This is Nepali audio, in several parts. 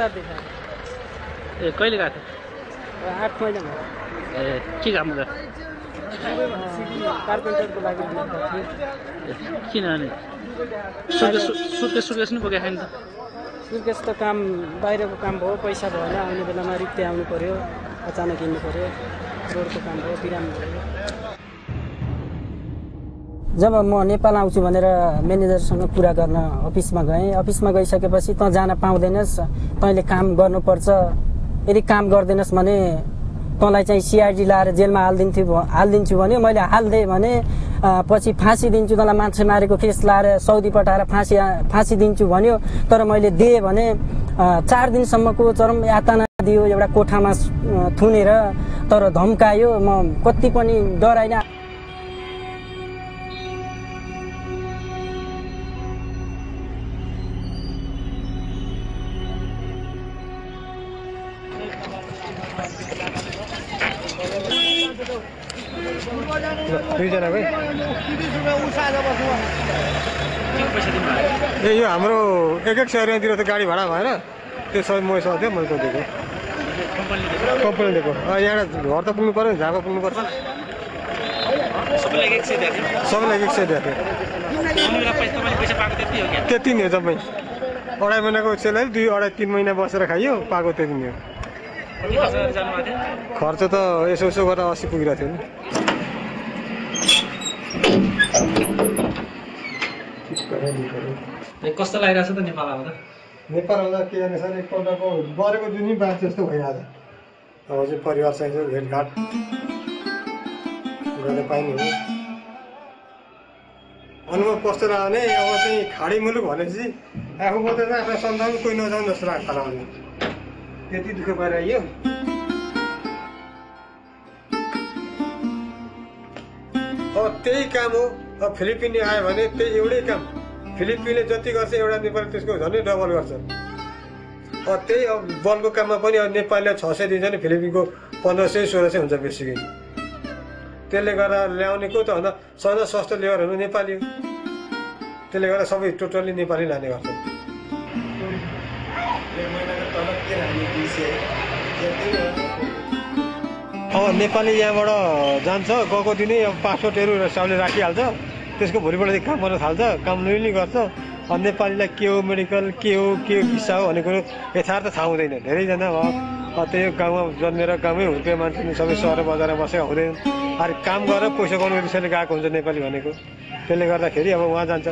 आएको ए कहिले गएको आठ महिना थियो ए के काम गर्दा कार्पेन्टरको लागि किन अनि? सुर्केस सुर्केस सुर्केस नि बोकेको नि त। सुर्केस त काम बाहिरको काम भयो पैसा भएन आउने बेलामा रित्ते आउनु पऱ्यो अचानक हिँड्नु पऱ्यो रोडको काम भयो बिरामी भयो। जब म नेपाल आउँछु भनेर म्यानेजरसँग कुरा गर्न अफिसमा गएँ अफिसमा गइसकेपछि तँ जान पाउँदैनस् तैँले काम गर्नुपर्छ। यदि काम गर्दैनस् भने तँलाई चाहिँ सिआइडी लाएर जेलमा हालिदिन्थ्यो हालिदिन्छु भन्यो। मैले हालिदिएँ भने पछि फाँसी दिन्छु तँलाई मान्छे मारेको केस लाएर सौदी पठाएर फाँसी फाँसी दिन्छु भन्यो। तर मैले दिएँ भने चार दिनसम्मको चरम यातना दियो एउटा कोठामा थुनेर। तर धम्कायो। म कति पनि डराइनँ। दुईजना भाइ ए यो हाम्रो एक एक सय रुपियाँतिर त गाडी भाडा भएर त्यो सबै मसँग थियो मैले त दिएको कम्पनीले दिएको। कम्पनी दिएको यहाँ घर त पुग्नु पऱ्यो नि झापा पुग्नु पर्छ। सबैलाई एक सय दिएको थियो। सय त्यति नै हो जम्मै अढाई महिनाको सेलारी दुई अढाई तिन महिना बसेर खाइयो पाएको त्यति नै हो। खर्च त यसो यसो गरेर अस्सी पुगिरहेको थियो नि। कस्तो लागिरहेको छ त नेपाल आउँदा? नेपाल आउँदा के गर्ने सर? एकपल्टको गरेको जुनै बात जस्तो भइरहेको छ अब चाहिँ परिवारसँग भेटघाट गर्न पाइने हो। अनुभव कस्तो लाग्यो भने अब चाहिँ खाडी मुलुक भनेपछि आफू मात्रै चाहिँ आफ्नो सन्तान कोही नजाउँ जस्तो लाग्छ लाग्ने त्यति दुःख पाइरह्यो अब त्यही काम हो। अब फिलिपिनी आयो भने त्यही एउटै काम। फिलिपिनले जति गर्छ एउटा नेपाली त्यसको झन् डबल गर्छ। अब त्यही अब बलको काममा पनि अब नेपालीलाई छ सय दिन्छ भने फिलिपिनको पन्ध्र सय सोह्र सय हुन्छ बेसिकै। त्यसले गर्दा ल्याउने को त भन्दा सबैभन्दा सस्तो लेबरहरू नेपाली हो। त्यसले गर्दा सबै टोटल्ली नेपाली लाने गर्छ। अब नेपाली यहाँबाट जान्छ गएको दिनै अब पासपोर्टहरू सबले राखिहाल्छ। त्यसको भोलिपल्ट काम गर्न थाल्छ काम नै गर्छ। अब नेपालीलाई के हो मेडिकल के हो के भिसा हो भन्ने कुरो यथार्थ थाहा हुँदैन। धेरैजना अब त्यही गाउँमा जन्मेर गाउँमै हुर्केको मान्छे सबै सहर बजारमा बसेका हुँदैन। अरे काम गरेर पैसा कमाउने विषयले गएको हुन्छ नेपाली भनेको। त्यसले गर्दाखेरि अब उहाँ जान्छ।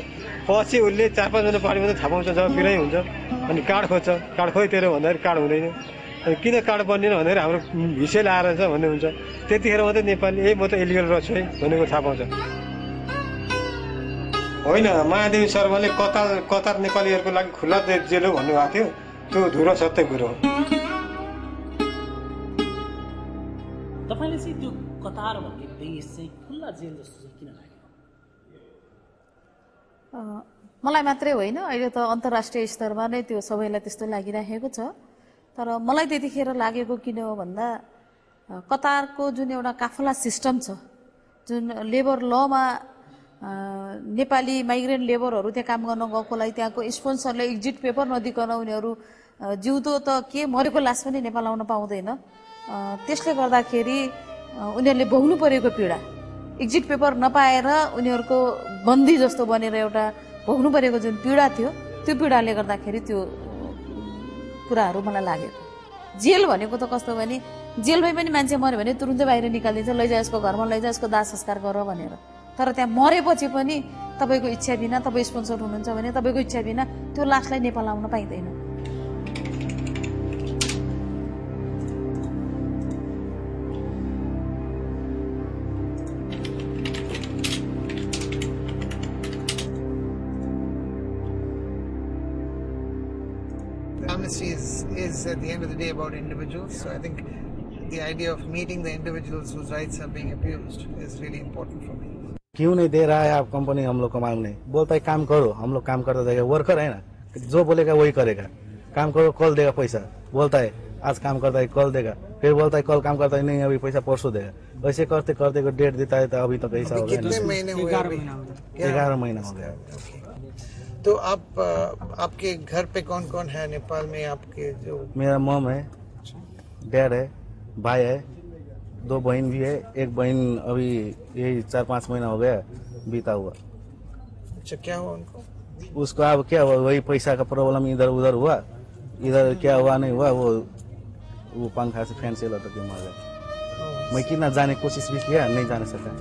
पछि उसले चार पाँचजना पार्टी मात्रै थाहा पाउँछ जब बिराइ हुन्छ अनि कार्ड खोज्छ। कार्ड खोइ तेरो भन्दाखेरि कार्ड हुँदैन। अनि किन कार्ड बनिएन भन्दाखेरि हाम्रो भिसै लाएर छ भन्ने हुन्छ। त्यतिखेर मात्रै नेपाली ए म त इलिगल रहेछु है भनेको थाहा पाउँछ। होइन महादेवी शर्माले कतार कतार नेपालीहरूको लागि खुल्ला जेल हो भन्नुभएको थियो। त्यो धुरो सत्य कुरो हो। तपाईँले चाहिँ त्यो कतार भन्ने देश चाहिँ खुल्ला जेल जस्तो चाहिँ किन लाग्यो? मलाई मात्रै होइन अहिले त अन्तर्राष्ट्रिय स्तरमा नै त्यो सबैलाई त्यस्तो लागिराखेको छ। तर मलाई त्यतिखेर लागेको किन हो भन्दा कतारको जुन एउटा काफला सिस्टम छ जुन लेबर लमा नेपाली माइग्रेन्ट लेबरहरू त्यहाँ काम गर्न गएकोलाई त्यहाँको स्पोन्सरले एक्जिट पेपर नदिकन उनीहरू जिउँदो त के मरेको लास पनि नेपाल आउन पाउँदैन। त्यसले गर्दाखेरि उनीहरूले भोग्नु परेको पीडा। एक्जिट पेपर नपाएर उनीहरूको बन्दी जस्तो बनेर एउटा भोग्नु परेको जुन पीडा थियो त्यो पीडाले गर्दाखेरि त्यो कुराहरू मलाई लागेको। जेल भनेको त कस्तो भने जेलमै पनि मान्छे मऱ्यो भने तुरुन्तै बाहिर निकालिदिन्छ लैजा यसको घरमा लैजा यसको दाह संस्कार गर भनेर। तर त्यहाँ मरेपछि पनि तपाईँको इच्छा बिना तपाईँ स्पोन्सर हुनुहुन्छ भने तपाईँको इच्छा बिना त्यो लासलाई नेपाल आउन पाइँदैन। Is, at the end of the day about individuals. So I think the idea of meeting the individuals whose rights are being abused is really important for me. क्यों नहीं दे रहा है आप कंपनी हम लोग को नहीं? बोलता है काम करो। हम लोग काम करते देगा वर्कर है ना? जो बोलेगा वही करेगा। काम करो कल देगा पैसा। बोलता है आज काम करता है कल देगा। फिर बोलता है कल काम करता है। नहीं अभी पैसा परसों देगा। वैसे करते करते को डेट देता है तो अभी तक ऐसा हो गया? ग्यारह महीना हो गया। तो आप आपके घर पे कौन कौन है? नेपाल में आपके जो मेरा मम है डैड है भाई है दो बहन भी है एक बहन अभी यही चार पाँच महीना हो गया बीता हुआ। अच्छा क्या हुआ उनको? उसको अब क्या हुआ वही पैसा का प्रॉब्लम इधर उधर हुआ इधर क्या हुआ नहीं हुआ वो वो पंखा से फ़ैन से लटक के मर गया। मैं कितना जाने कोशिश भी किया नहीं जाने सका।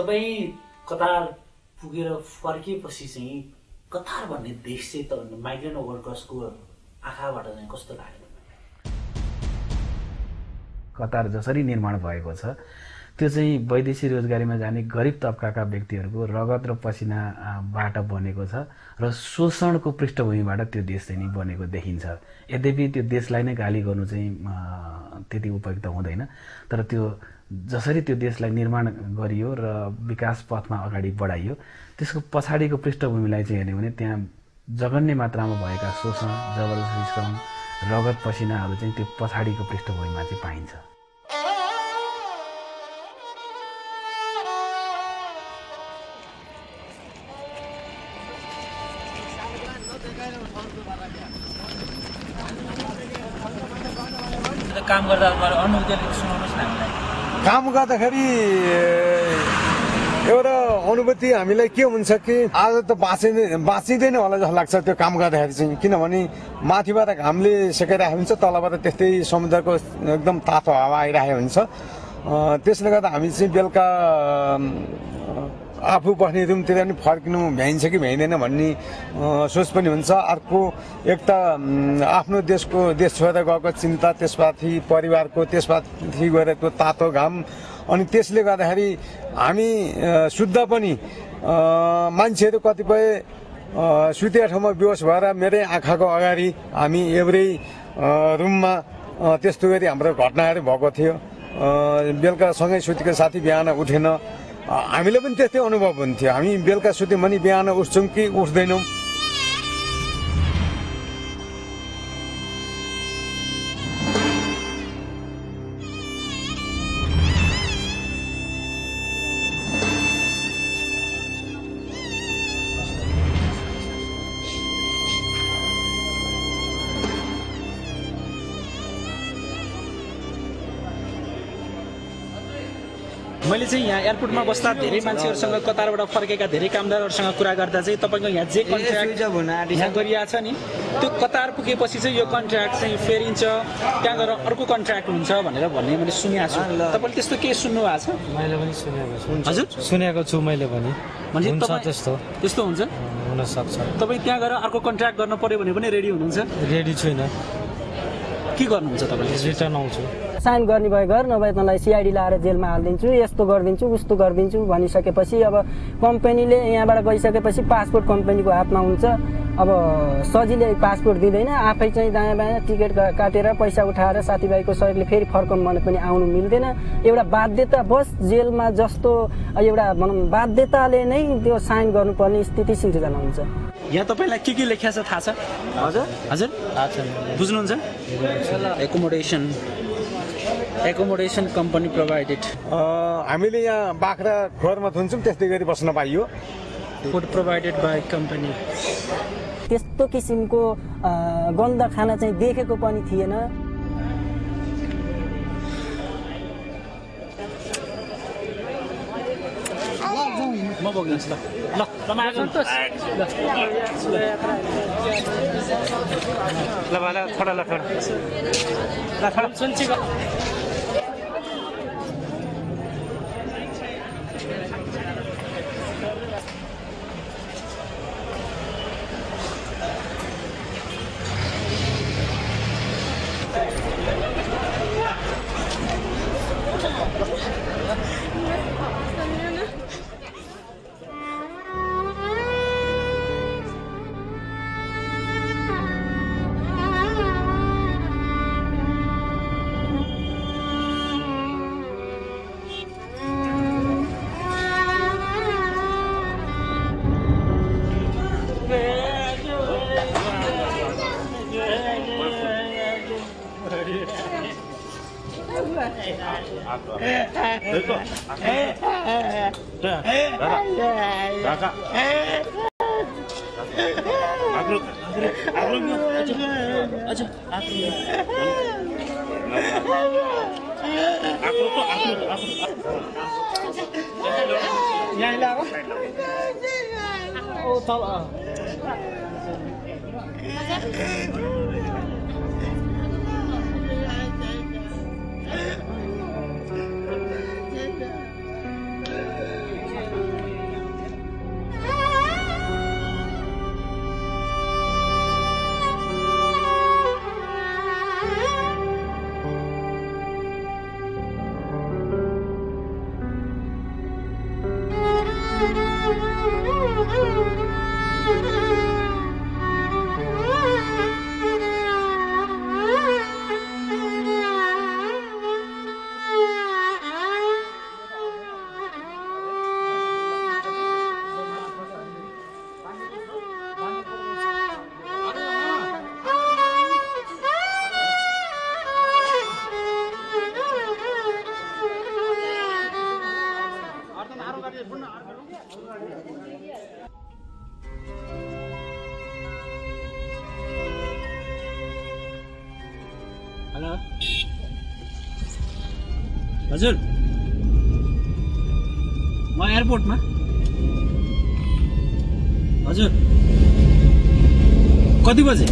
तपाईँ कतार पुगेर फर्किएपछि चाहिँ कतार भन्ने देश चाहिँ त माइग्रेन्ट वर्कर्सको आँखाबाट चाहिँ कस्तो लाग्यो? कतार जसरी निर्माण भएको छ त्यो चाहिँ वैदेशिक रोजगारीमा जाने गरिब तबकाका व्यक्तिहरूको रगत र पसिनाबाट बनेको छ र शोषणको पृष्ठभूमिबाट त्यो देश चाहिँ नि बनेको देखिन्छ। यद्यपि त्यो देशलाई नै गाली गर्नु चाहिँ त्यति उपयुक्त हुँदैन तर त्यो जसरी त्यो देशलाई निर्माण गरियो र विकास पथमा अगाडि बढाइयो त्यसको पछाडिको पृष्ठभूमिलाई चाहिँ हेर्ने भने त्यहाँ जघन्य मात्रामा भएका शोषण जबरजस्ती श्रम रगत पसिनाहरू चाहिँ त्यो पछाडिको पृष्ठभूमिमा चाहिँ पाइन्छ। काम गर्दा अनुभूति सुनाउनुहोस् न हामीलाई। काम गर्दाखेरि एउटा अनुभूति हामीलाई के हुन्छ कि आज त बाँचिँदैन बाँचिँदैन होला जस्तो लाग्छ त्यो काम गर्दाखेरि चाहिँ। किनभने माथिबाट घामले सेकाइरहेको हुन्छ तलबाट त्यस्तै समुद्रको एकदम तातो हावा आइरहेको हुन्छ। त्यसले गर्दा हामी चाहिँ बेलुका आफू बस्ने रुमतिर पनि फर्किनु भ्याइन्छ कि भ्याइँदैन भन्ने सोच पनि हुन्छ। अर्को एक त आफ्नो देशको देश छोडेर गएको चिन्ता त्यसमाथि परिवारको त्यसमाथि गएर त्यो तातो घाम अनि त्यसले गर्दाखेरि हामी शुद्ध पनि मान्छेहरू कतिपय अँ, सुतेको ठाउँमा बेहोस भएर मेरै आँखाको अगाडि हामी एउटै रुममा त्यस्तो गरी हाम्रो घटनाहरू भएको थियो। अँ, बेलुका सँगै सुतेको साथी बिहान उठेन। हामीले पनि त्यस्तै अनुभव हुन्थ्यो हामी बेलुका सुत्यौँ भने बिहान उठ्छौँ कि उठ्दैनौँ मैले चाहिँ यहाँ एयरपोर्टमा बस्दा धेरै मान्छेहरूसँग कतारबाट फर्केका धेरै कामदारहरूसँग कुरा गर्दा चाहिँ तपाईँको यहाँ जे कन्ट्र्याक्ट यहाँ गरिएको छ नि त्यो कतार पुगेपछि चाहिँ यो कन्ट्र्याक्ट चाहिँ फेरिन्छ त्यहाँ गएर अर्को कन्ट्र्याक्ट हुन्छ भनेर भन्ने मैले सुनेको छु। तपाईँले त्यस्तो के सुन्नु भएको छ? मैले पनि सुनेको छु। हजुर। सुनेको छु मैले पनि। भने त्यस्तो। त्यस्तो हुन्छ? हुनसक्छ। तपाईँ त्यहाँ गएर अर्को कन्ट्र्याक्ट गर्नु पर्यो भने पनि रेडी हुनुहुन्छ? रेडी छुइनँ। के गर्नुहुन्छ तपाईँले? रिटर्न आउँछु। साइन गर्ने भए घर नभए तँलाई सिआइडी लाएर जेलमा हालिदिन्छु यस्तो गरिदिन्छु उस्तो गरिदिन्छु भनिसकेपछि अब कम्पनीले यहाँबाट गइसकेपछि पासपोर्ट कम्पनीको हातमा हुन्छ। अब सजिलै पासपोर्ट दिँदैन आफै चाहिँ दायाँ बायाँ टिकट का- काटेर पैसा उठाएर साथीभाइको सहयोगले फेरि फर्कौँ भने पनि आउनु मिल्दैन। एउटा बाध्यता बस जेलमा जस्तो एउटा भनौँ बाध्यताले नै त्यो साइन गर्नुपर्ने स्थिति सिर्जना हुन्छ। यहाँ तपाईँलाई के के लेखिया छ थाहा छ? हजुर। हजुर। बुझ्नुहुन्छ? एकोमोडेसन एकोमोडेसन कम्पनी प्रोभाइडेड अँ, हामीले यहाँ बाख्रा खोरमा थुन्छौँ त्यस्तै गरी बस्न पाइयो। फुड प्रोभाइडेड बाई कम्पनी त्यस्तो किसिमको गन्ध खाना चाहिँ देखेको पनि थिएन। म बोक्नुहोस् ल ल तपाईँ आएको ल ल ल छोडा। Dah. Aja. Aja. Aku tuh aku Oh, tolong. हजुर। म एयरपोर्टमा। हजुर। कति बजे?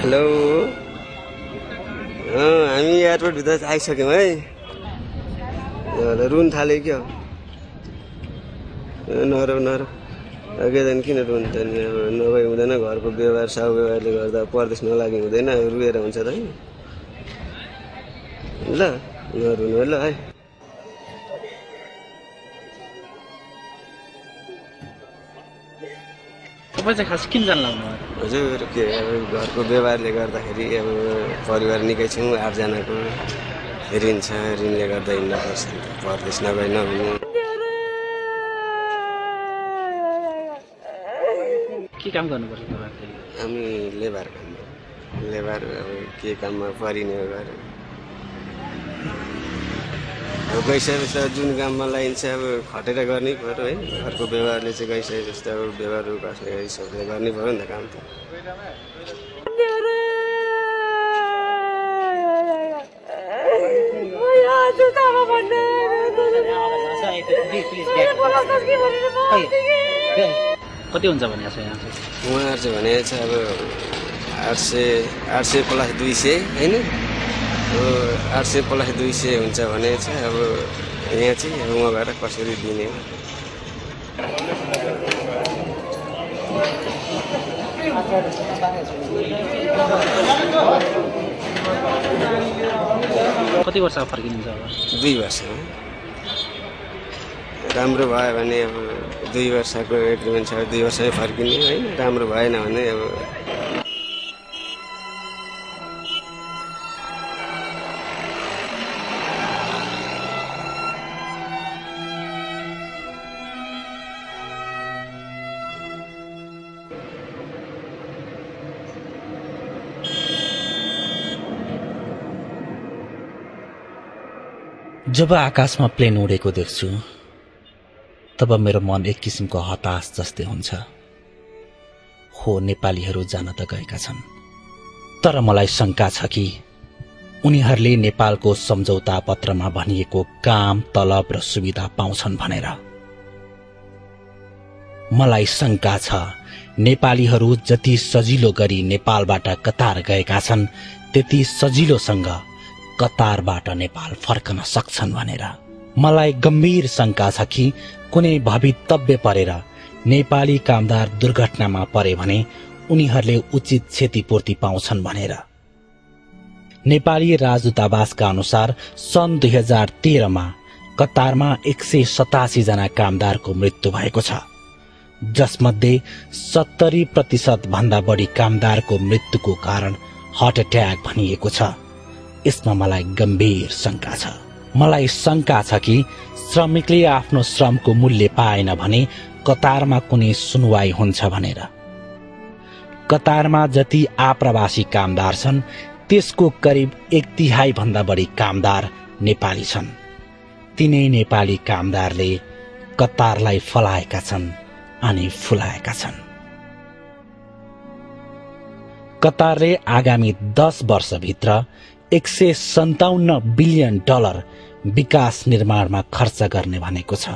हेलो। हामी एयरपोर्टभित्र आइसक्यौँ है। रुन थाल्यो क्या? नरौ नरौ अघि झन् किन रुन्छ नि अब नभए हुँदैन घरको व्यवहार साउ व्यवहारले गर्दा परदेश नलागे हुँदैन रुएर हुन्छ त ल नरुनु ल है। तपाईँ चाहिँ खास किन जानु लाग्नु हजुर के अब घरको व्यवहारले गर्दाखेरि अब परिवार निकै छौँ आठजनाको। ऋण छ ऋणले गर्दा हिँड्न पर्छ परदेश नभए नहुनु। के काम गर्नुपर्छ हामी लेबर काम लेबर अब के काममा परिने अब गइसकेपछि अब जुन काममा लगाइन्छ अब खटेर गर्नै पऱ्यो है। घरको व्यवहारले चाहिँ गइसकेपछि अब व्यवहार बस्ने हिसाबले गर्नै पऱ्यो नि त काम त। कति हुन्छ भने छ यहाँ चाहिँ? उहाँहरू चाहिँ भने चाहिँ अब आठ सय आठ सय प्लस दुई सय होइन? अब आठ सय प्लस दुई सय हुन्छ भने चाहिँ अब यहाँ चाहिँ अब उहाँ गएर कसरी दिने हो? कति वर्ष फर्किनुहुन्छ अब? दुई वर्षमा राम्रो भयो भने अब दुई वर्षको एग्रिमेन्ट छ दुई वर्षमै फर्किने होइन? राम्रो भएन भने अब जब आकाशमा प्लेन उडेको देख्छु तब मेरो मन एक किसिमको हताश जस्तै हुन्छ। हो नेपालीहरू जान त गएका छन्। तर मलाई शङ्का छ कि उनीहरूले नेपालको सम्झौता पत्रमा भनिएको काम तलब र सुविधा पाउँछन् भनेर। मलाई शङ्का छ नेपालीहरू जति सजिलो गरी नेपालबाट कतार गएका छन् त्यति सजिलोसँग कतारबाट नेपाल फर्कन सक्छन् भनेर। मलाई गम्भीर शङ्का छ कि कुनै भवितव्य परेर नेपाली कामदार दुर्घटनामा परे भने उनीहरूले उचित क्षतिपूर्ति पाउँछन् भनेर। नेपाली राजदूतावासका अनुसार सन् दुई हजार तेह्रमा कतारमा एक सय सतासी जना कामदारको मृत्यु भएको छ। जसमध्ये सत्तरी प्रतिशत भन्दा बढी कामदारको मृत्युको कारण हार्ट एट्याक भनिएको छ। यसमा मलाई गम्भीर शङ्का छ। मलाई शङ्का छ कि श्रमिकले आफ्नो श्रमको मूल्य पाएन भने कतारमा कुनै सुनवाई हुन्छ भनेर। कतारमा जति आप्रवासी कामदार छन् त्यसको करिब एक तिहाई भन्दा बढी कामदार नेपाली छन्। तिनै नेपाली कामदारले कतारलाई फलाएका छन् अनि फुलाएका छन्। कतारले आगामी दस वर्षभित्र एक सय सन्ताउन्न बिलियन डलर विकास निर्माणमा खर्च गर्ने भनेको छ।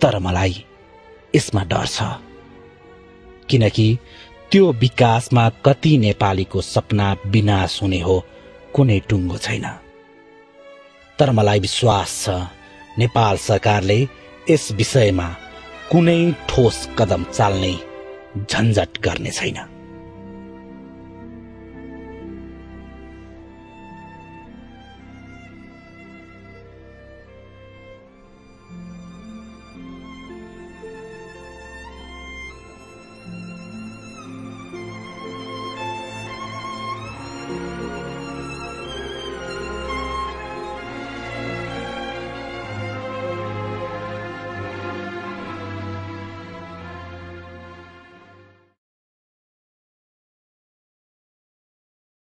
तर मलाई यसमा डर छ। किनकि त्यो विकासमा कति नेपालीको सपना विनाश हुने हो कुनै टुङ्गो छैन। तर मलाई विश्वास छ नेपाल सरकारले यस विषयमा कुनै ठोस कदम चाल्ने झन्झट गर्ने छैन।